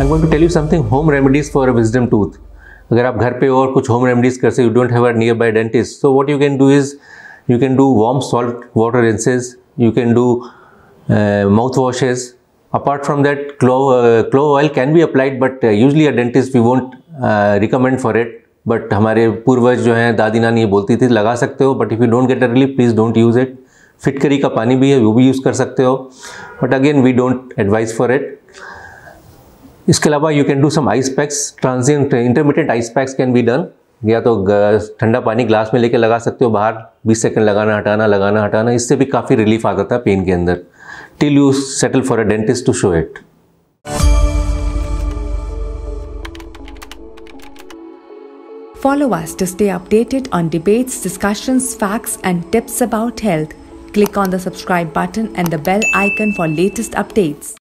Want to tell you something home remedies for a wisdom tooth अगर आप घर पे और कुछ होम रेमेडीज कर सकते you don't have a nearby dentist so what you can do is you can do warm salt water rinses you can do mouth washes clove uh, clove oil can be applied but uh, usually a dentist we won't uh, recommend for it. But हमारे पूर्वज जो हैं दादी नानी ये बोलती थी लगा सकते हो but if you don't get a relief please don't use it फिटकरी का पानी भी है वो भी यूज़ कर सकते हो. But again we don't advice for it इसके अलावा you can do some ice packs transient intermediate ice packs can be done या तो ठंडा पानी ग्लास में लेके लगा सकते हो बाहर 20 सेकंड लगाना हटाना लगाना हटाना इससे भी काफ़ी रिलीफ आ जाता है पेन के अंदर till you settle for a dentist to show it Follow us to stay updated on debates, discussions, facts, and tips about health. Click on the subscribe button and the bell icon for latest updates.